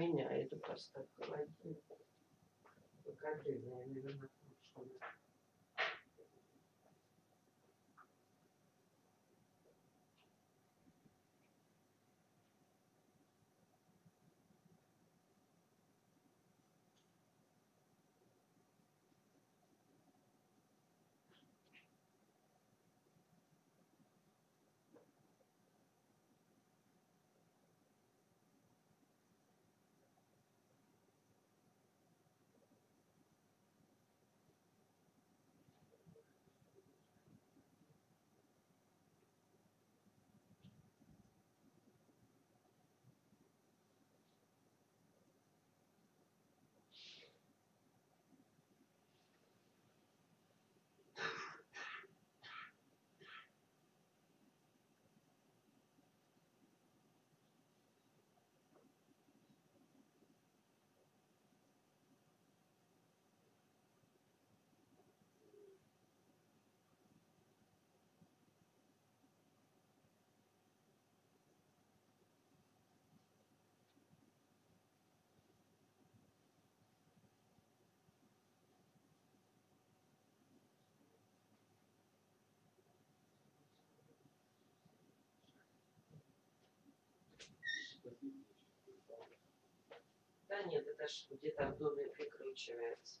Поменяй эту поставь холодильник. Покажи, наверное, Да нет, это ж где-то в доме прикручивается.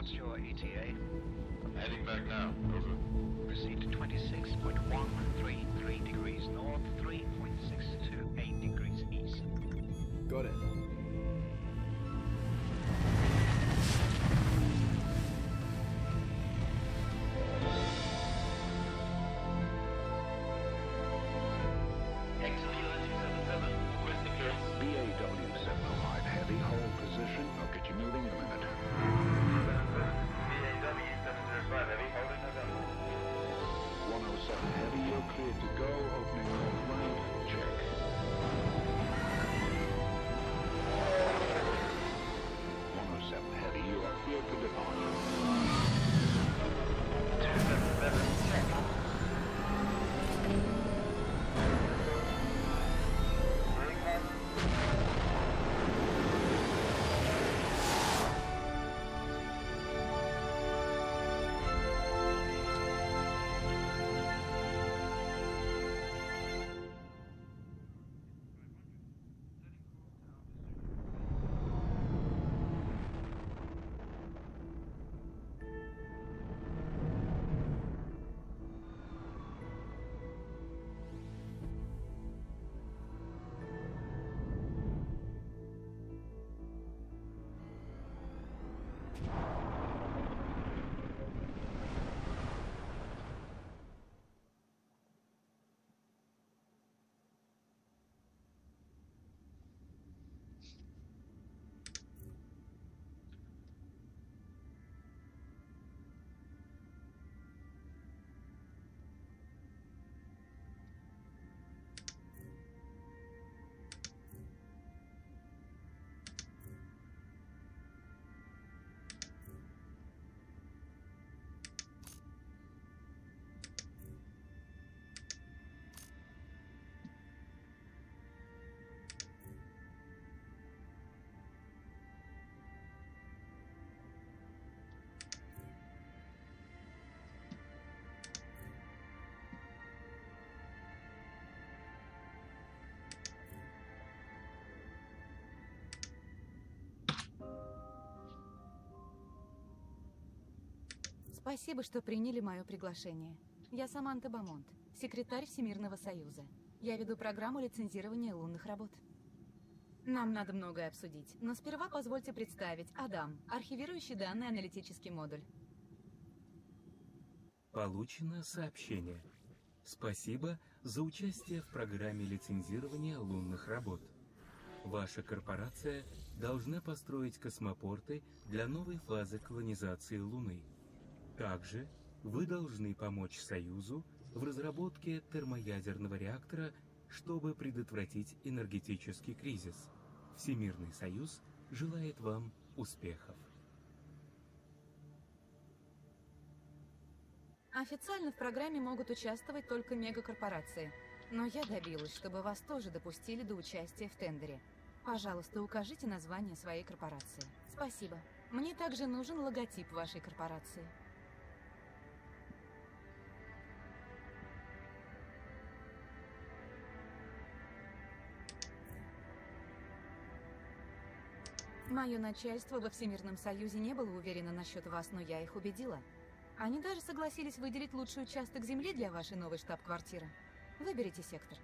what's your ETA? I'm Heading back now. Over. Proceed to 26.133 degrees north, 3.628 degrees east. Got it. Спасибо, что приняли мое приглашение. Я Саманта Бамонт, секретарь Всемирного Союза. Я веду программу лицензирования лунных работ. Нам надо многое обсудить, но сперва позвольте представить Адам, архивирующий данные аналитический модуль. Получено сообщение. Спасибо за участие в программе лицензирования лунных работ. Ваша корпорация должна построить космопорты для новой фазы колонизации Луны. Также вы должны помочь Союзу в разработке термоядерного реактора, чтобы предотвратить энергетический кризис. Всемирный Союз желает вам успехов. Официально в программе могут участвовать только мегакорпорации. Но я добилась, чтобы вас тоже допустили до участия в тендере. Пожалуйста, укажите название своей корпорации. Спасибо. Мне также нужен логотип вашей корпорации. Мое начальство во Всемирном Союзе не было уверено насчет вас, но я их убедила. Они даже согласились выделить лучший участок земли для вашей новой штаб-квартиры. Выберите сектор.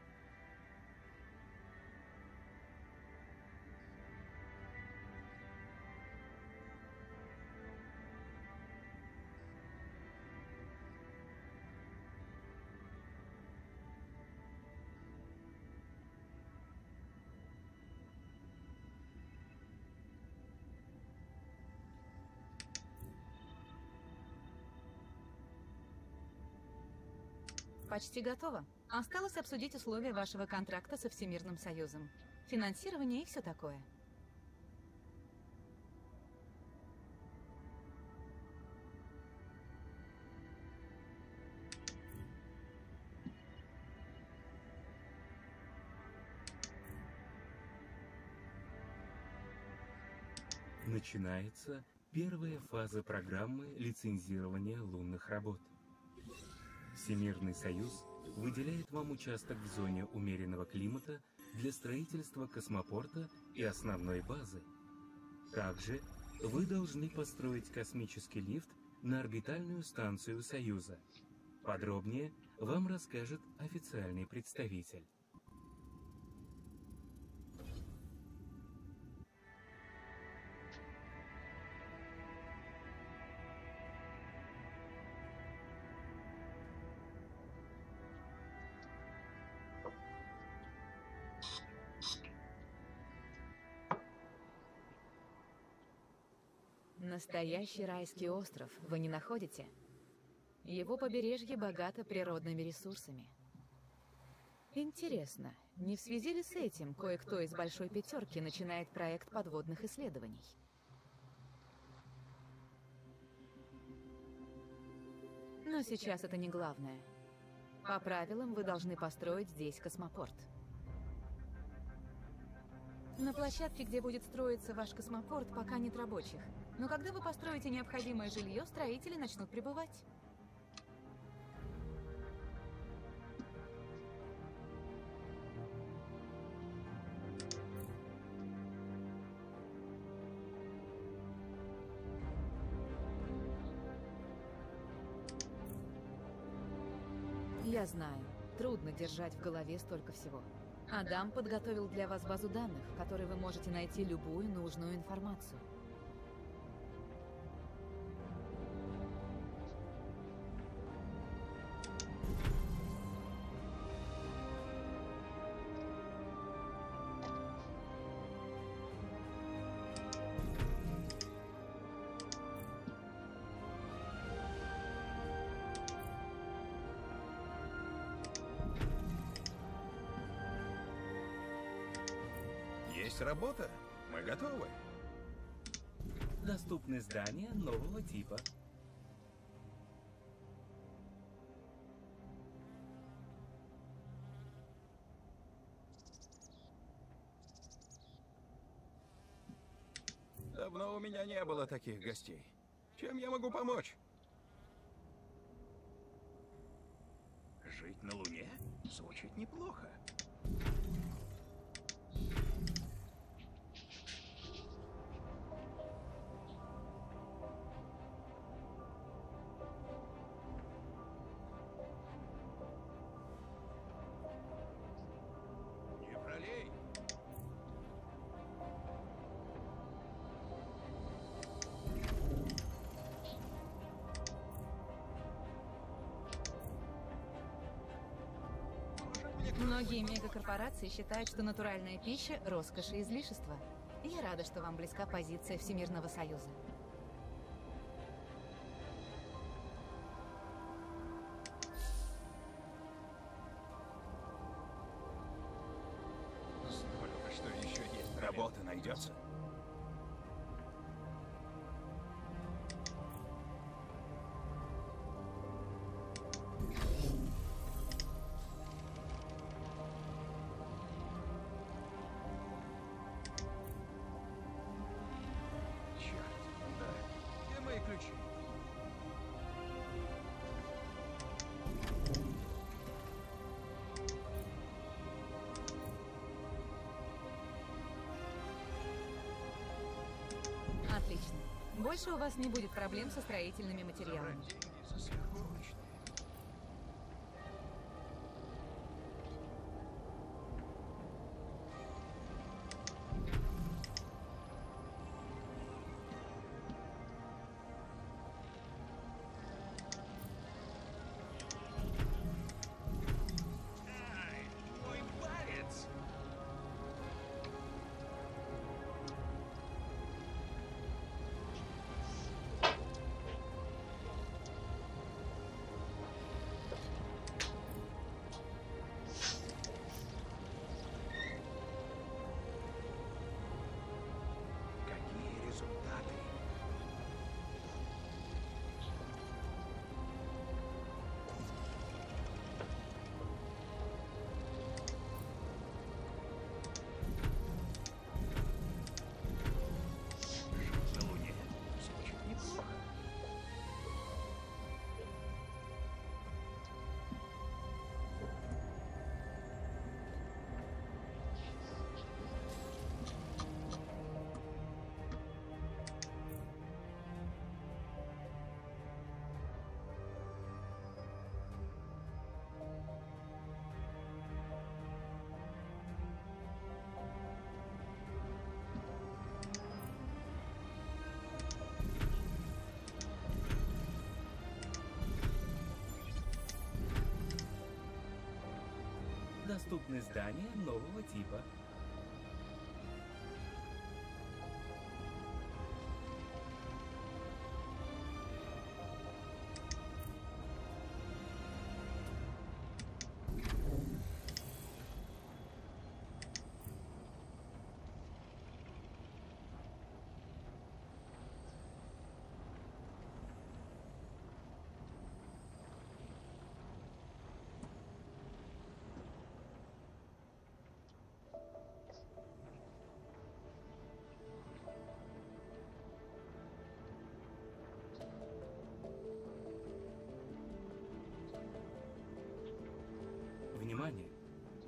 Почти готово. Осталось обсудить условия вашего контракта со Всемирным Союзом. Финансирование и все такое. Начинается первая фаза программы лицензирования лунных работ. Всемирный Союз выделяет вам участок в зоне умеренного климата для строительства космопорта и основной базы. Также Вы должны построить космический лифт на орбитальную станцию Союза. Подробнее вам расскажет официальный представитель. Настоящий райский остров, вы не находите? Его побережье богато природными ресурсами. Интересно, не в связи ли с этим кое-кто из Большой Пятерки начинает проект подводных исследований? Но сейчас это не главное. По правилам вы должны построить здесь космопорт. На площадке, где будет строиться ваш космопорт, пока нет рабочих. Но когда вы построите необходимое жилье, строители начнут прибывать. Я знаю, трудно держать в голове столько всего. Адам подготовил для вас базу данных, в которой вы можете найти любую нужную информацию. Есть работа. Мы готовы. Доступны здания нового типа. Давно у меня не было таких гостей. Чем я могу помочь? Жить на Луне звучит неплохо. Многие мегакорпорации считают, что натуральная пища – роскошь и излишество. Я рада, что вам близка позиция Всемирного Союза. Больше у вас не будет проблем со строительными материалами. Доступны здания нового типа.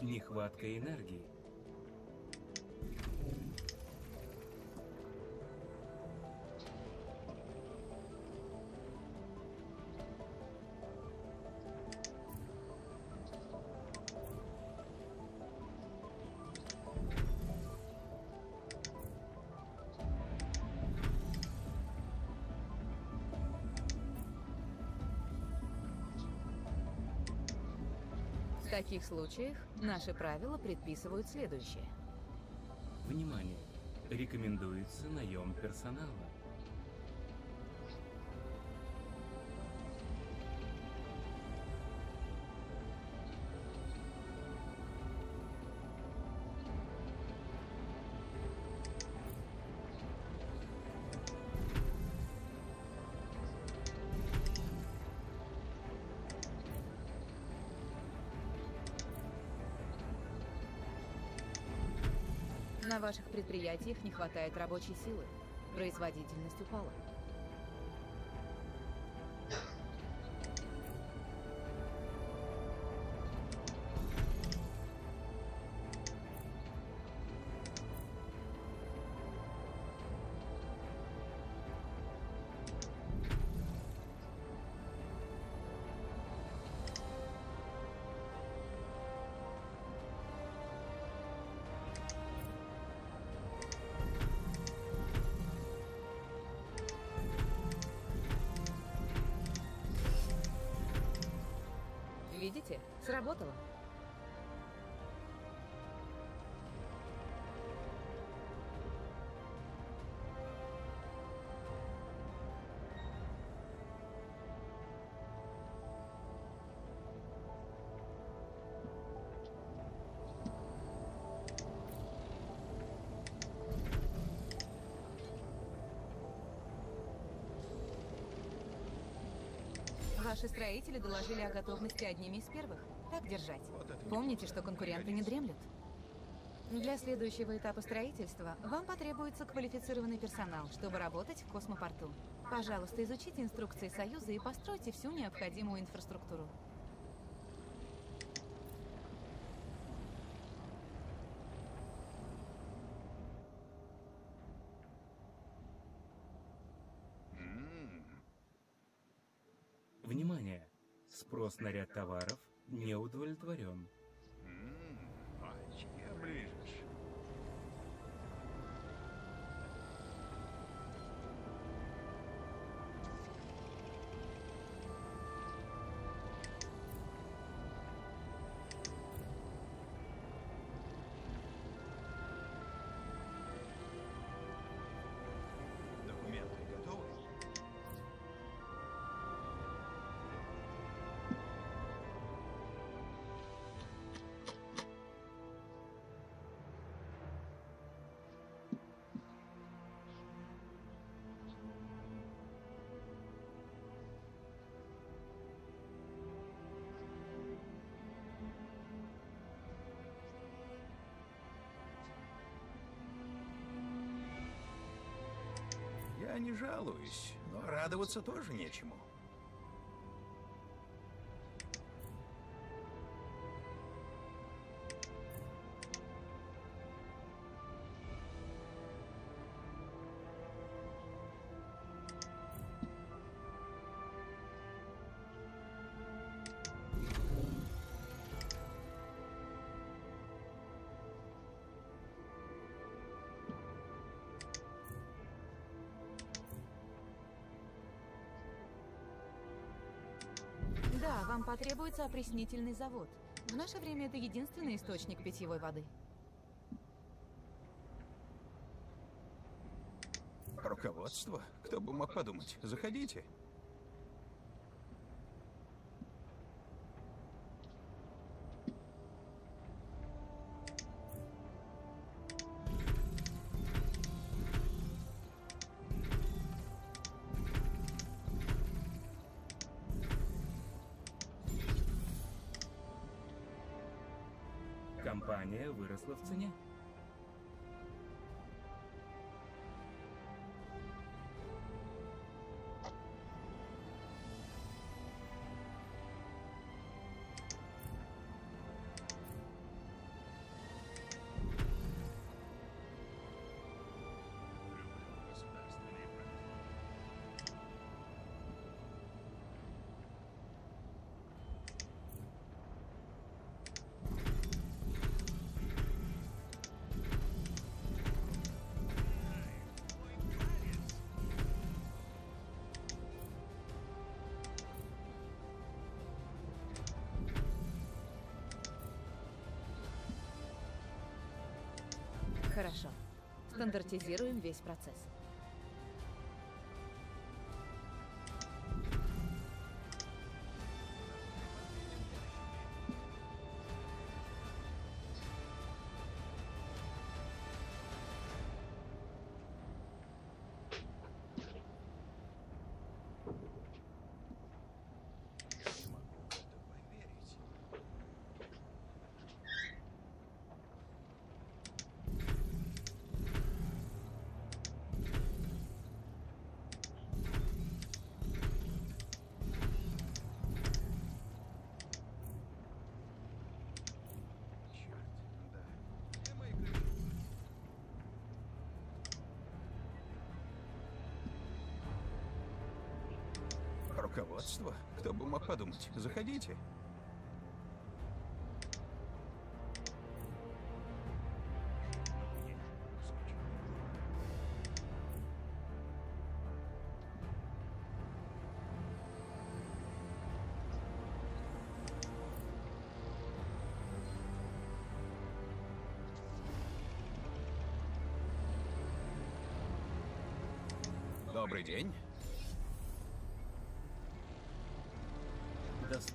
Нехватка энергии. Таких случаях наши правила предписывают следующее. Внимание! Рекомендуется наем персонала. Предприятиях не хватает рабочей силы. Производительность упала. Видите? Сработало. Ваши строители доложили о готовности одними из первых. Так держать. Помните, что конкуренты не дремлют. Для следующего этапа строительства вам потребуется квалифицированный персонал, чтобы работать в космопорту. Пожалуйста, изучите инструкции Союза и постройте всю необходимую инфраструктуру. Внимание! Спрос на ряд товаров не удовлетворен. Не жалуюсь, но радоваться тоже нечему. Потребуется опреснительный завод. В наше время это единственный источник питьевой воды. Руководство? Кто бы мог подумать? Заходите. Компания выросла в цене. Хорошо. Стандартизируем весь процесс. Руководство? Кто бы мог подумать? Заходите. Добрый день.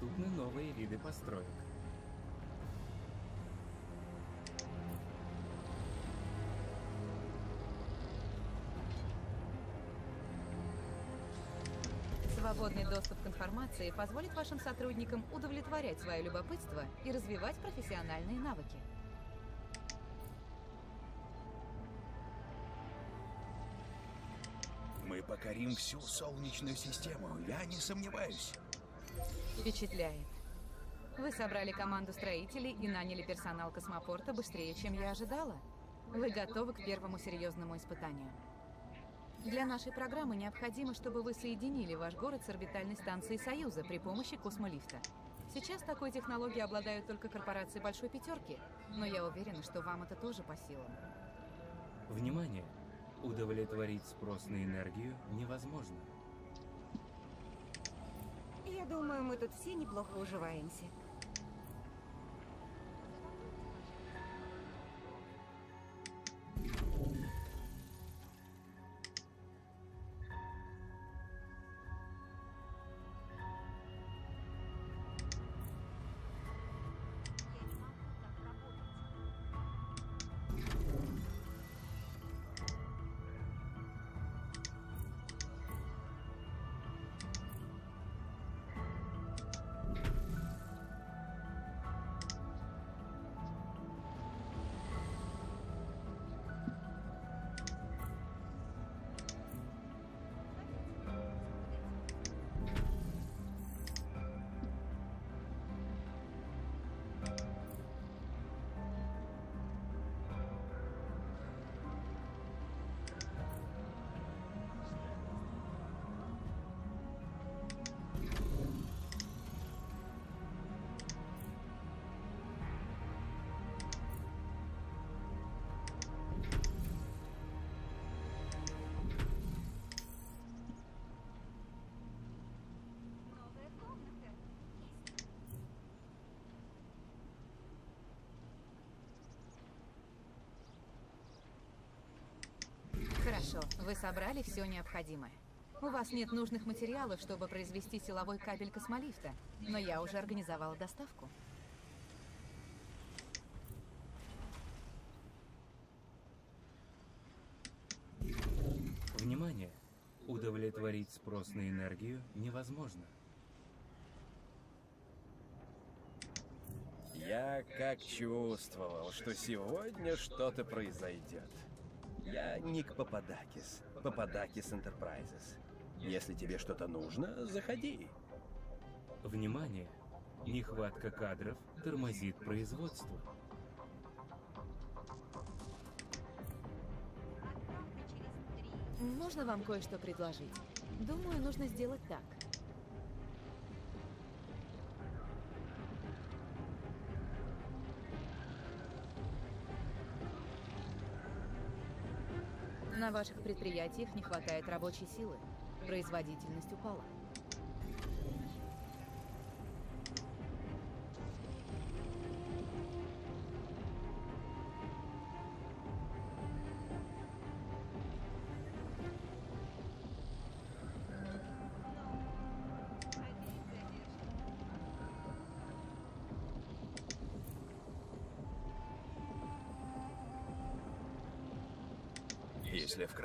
Доступны новые виды построек. Свободный доступ к информации позволит вашим сотрудникам удовлетворять свое любопытство и развивать профессиональные навыки. Мы покорим всю Солнечную систему, я не сомневаюсь. Впечатляет. Вы собрали команду строителей и наняли персонал космопорта быстрее, чем я ожидала. Вы готовы к первому серьезному испытанию. Для нашей программы необходимо, чтобы вы соединили ваш город с орбитальной станцией Союза при помощи космолифта. Сейчас такой технологией обладают только корпорации Большой Пятерки, но я уверена, что вам это тоже по силам. Внимание! Удовлетворить спрос на энергию невозможно. Я думаю, мы тут все неплохо уживаемся. Хорошо, вы собрали все необходимое. У вас нет нужных материалов, чтобы произвести силовой кабель космолифта, но я уже организовала доставку. Внимание! Удовлетворить спрос на энергию невозможно. Я как чувствовал, что сегодня что-то произойдет. Я Ник Пападакис, Пападакис Enterprises. Если тебе что-то нужно, заходи. Внимание! Нехватка кадров тормозит производство. Можно вам кое-что предложить? Думаю, нужно сделать так. На ваших предприятиях не хватает рабочей силы. Производительность упала.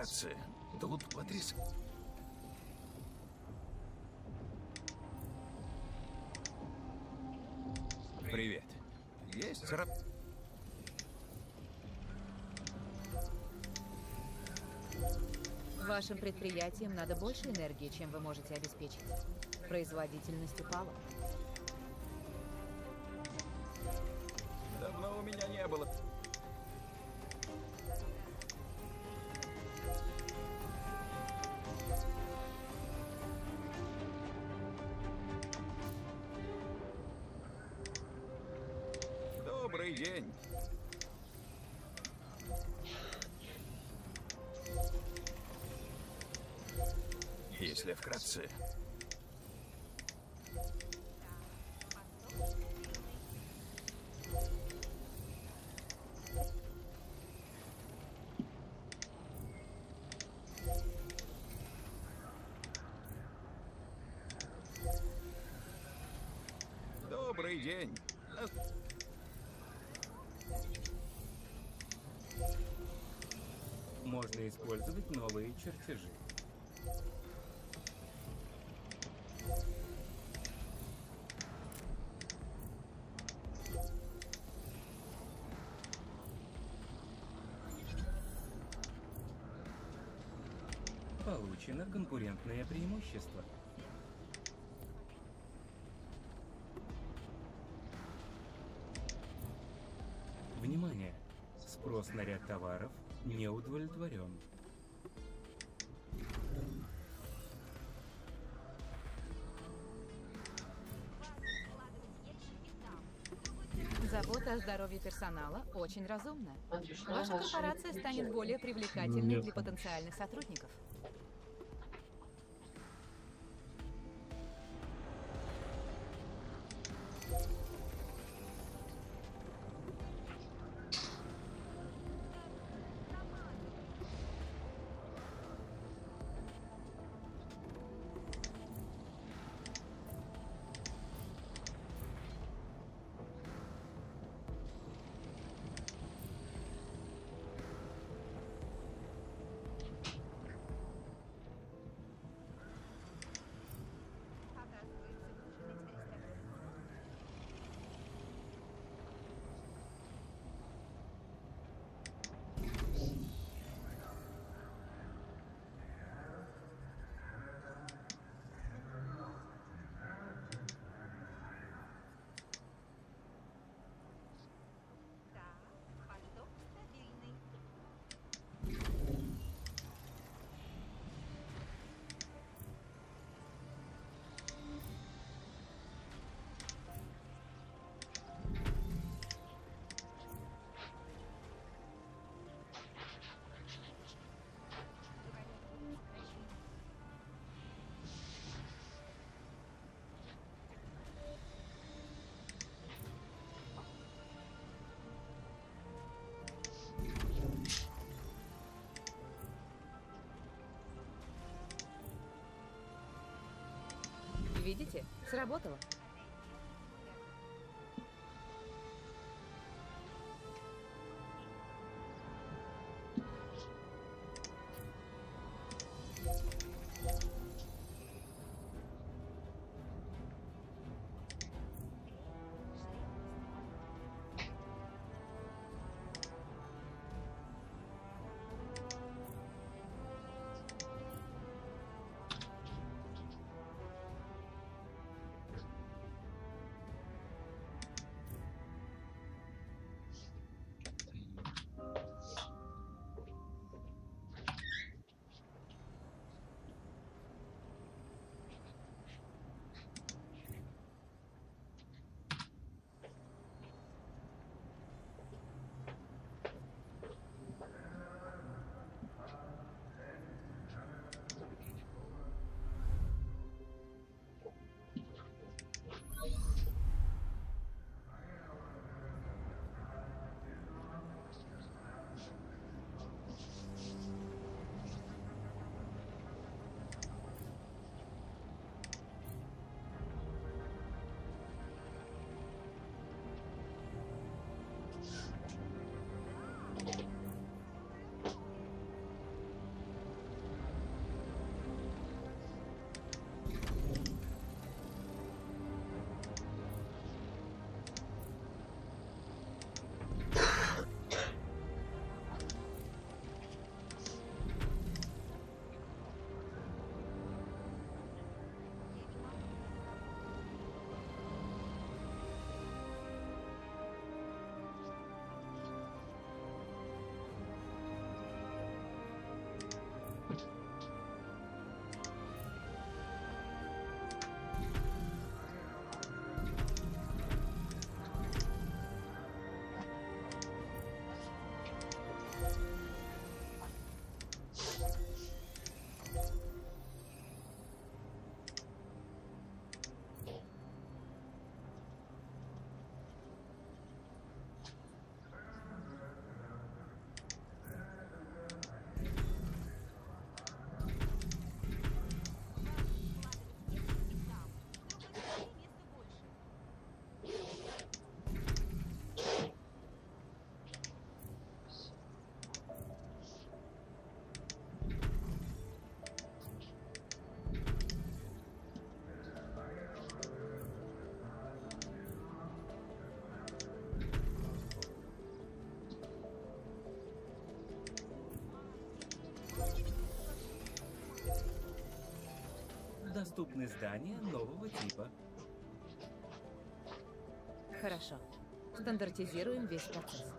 Вкратце, тут потряс... Привет. Есть раб... Вашим предприятиям надо больше энергии, чем вы можете обеспечить. Производительность упала. Если вкратце, Добрый день. Можно использовать новые чертежи. Получено конкурентное преимущество. Внимание! Спрос на ряд товаров не удовлетворен. Забота о здоровье персонала очень разумна. Ваша корпорация станет более привлекательной для потенциальных сотрудников. Видите? Сработало. Доступны здания нового типа. Хорошо. Стандартизируем весь процесс.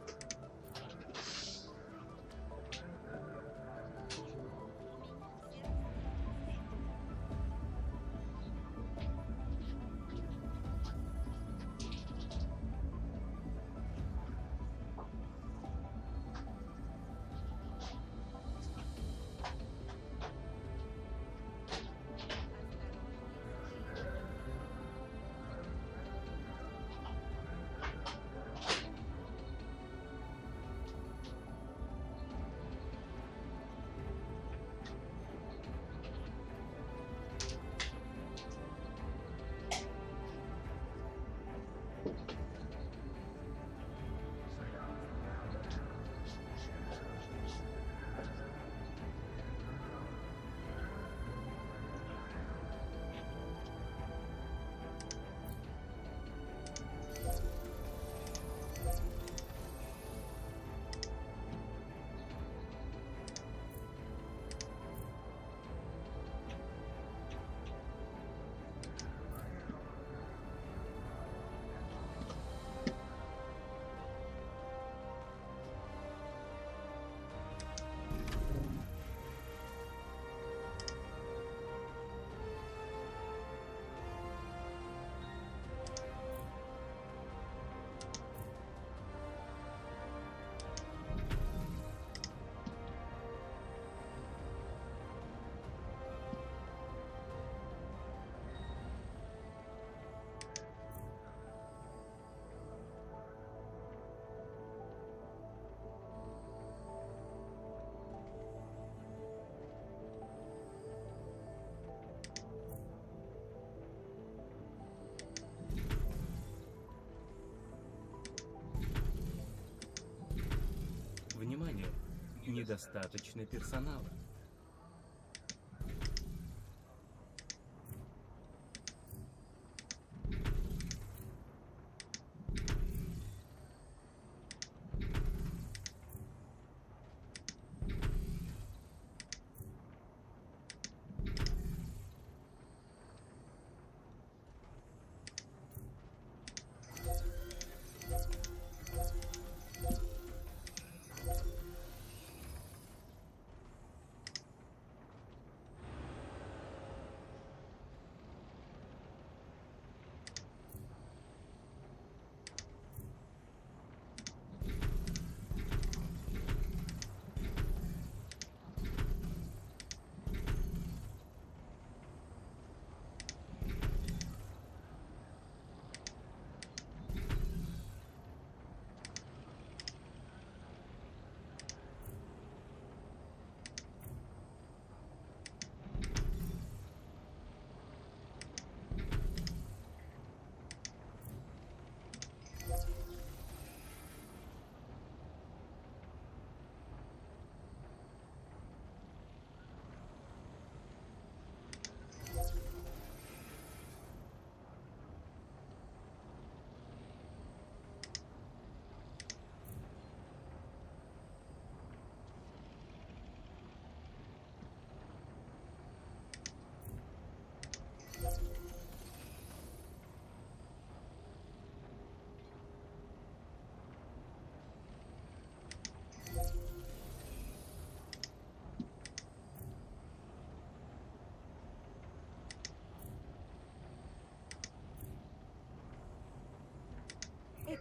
Недостаточно персонала.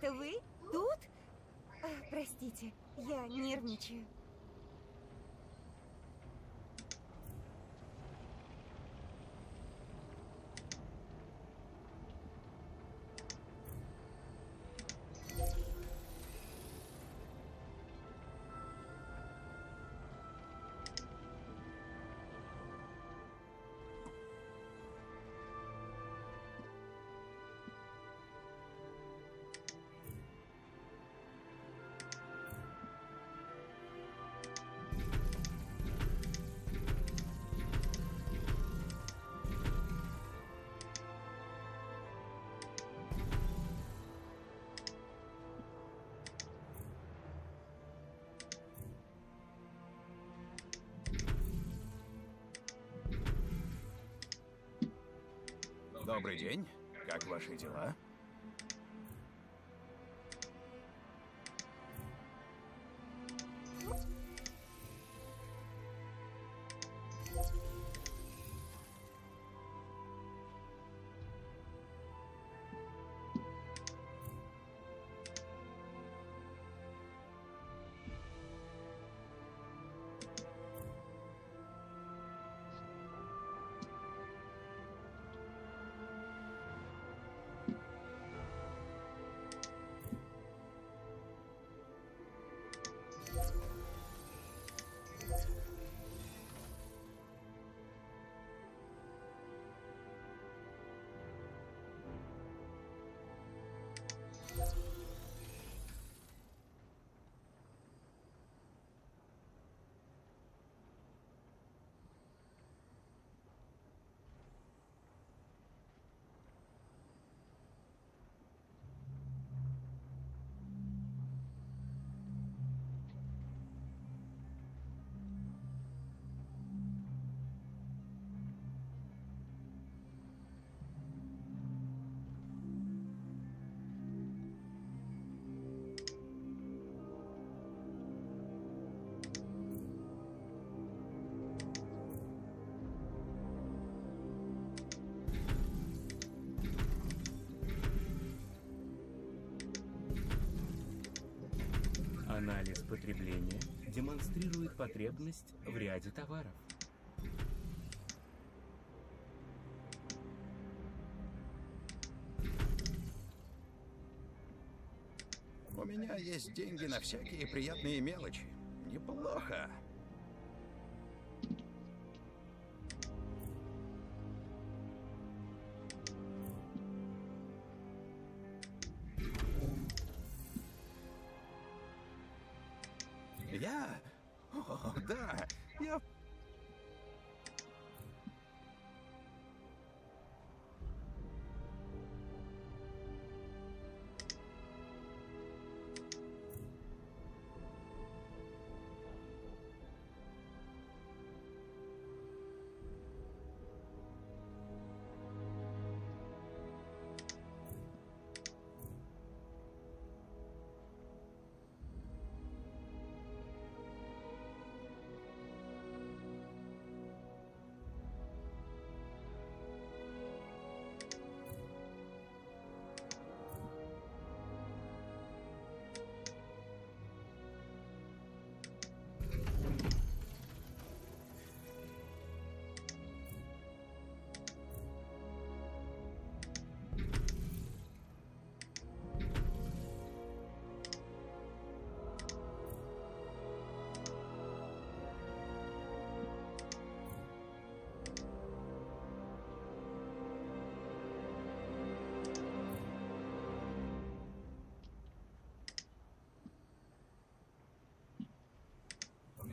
Это вы? Тут? А, простите, я нервничаю. Добрый день. Как ваши дела? Анализ потребления демонстрирует потребность в ряде товаров. У меня есть деньги на всякие приятные мелочи. Неплохо.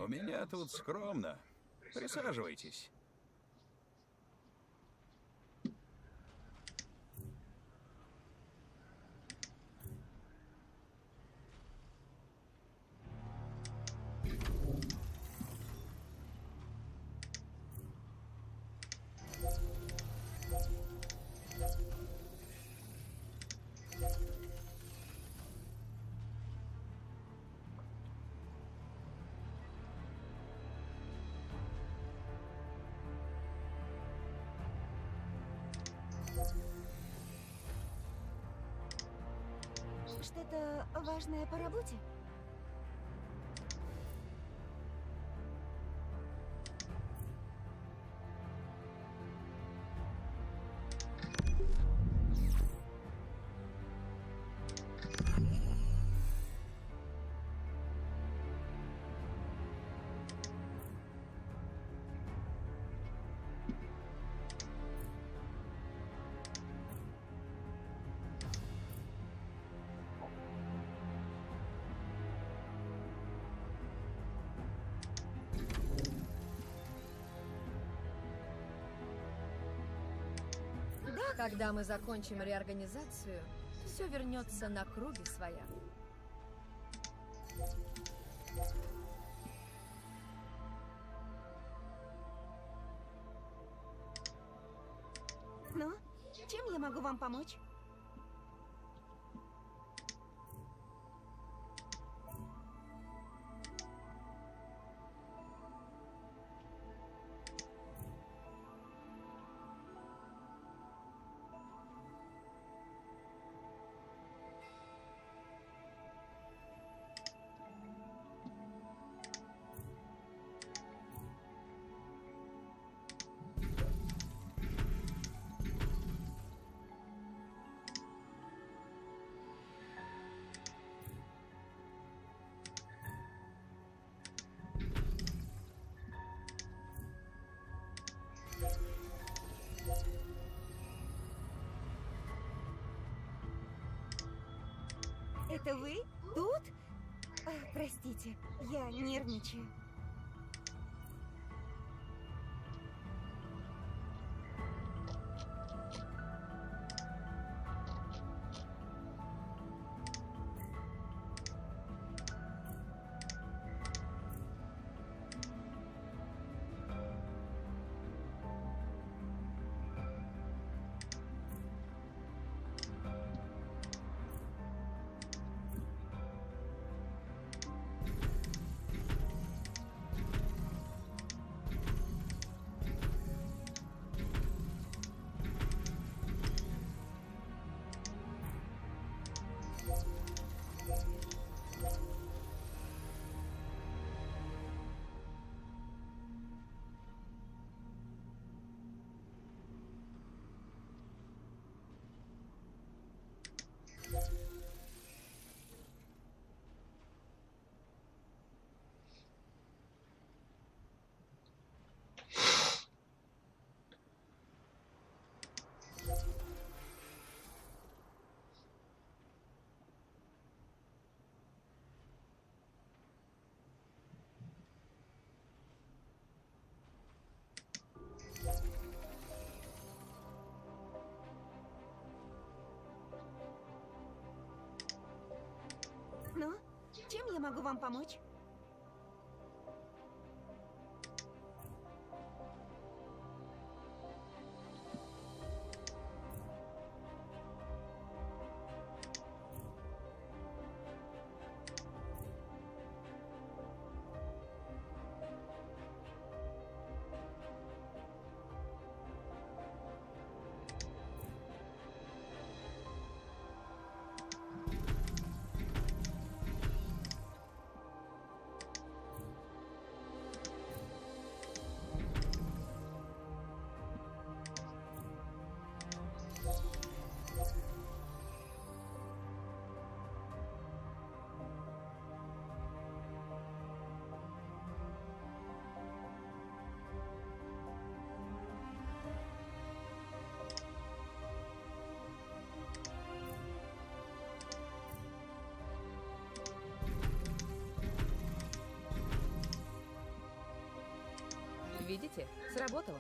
У меня тут скромно. Присаживайтесь. Важное по работе? Когда мы закончим реорганизацию, все вернется на круги своя. Ну, чем я могу вам помочь? Это вы? Тут? Простите, я нервничаю. Могу вам помочь? Видите? Сработало.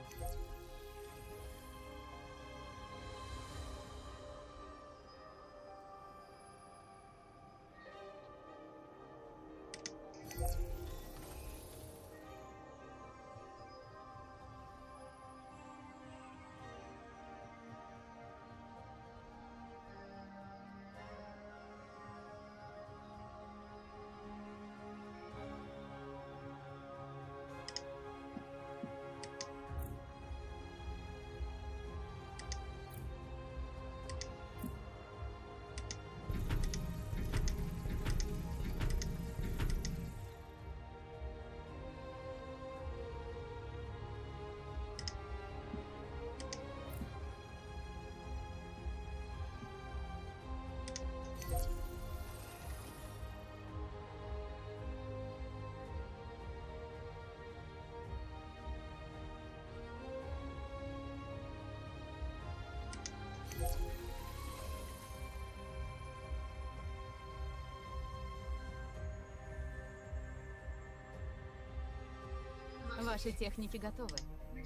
Ваши техники готовы.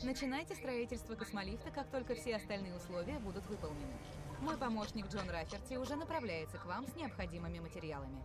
Начинайте строительство космолифта, как только все остальные условия будут выполнены. Мой помощник Джон Раферти уже направляется к вам с необходимыми материалами.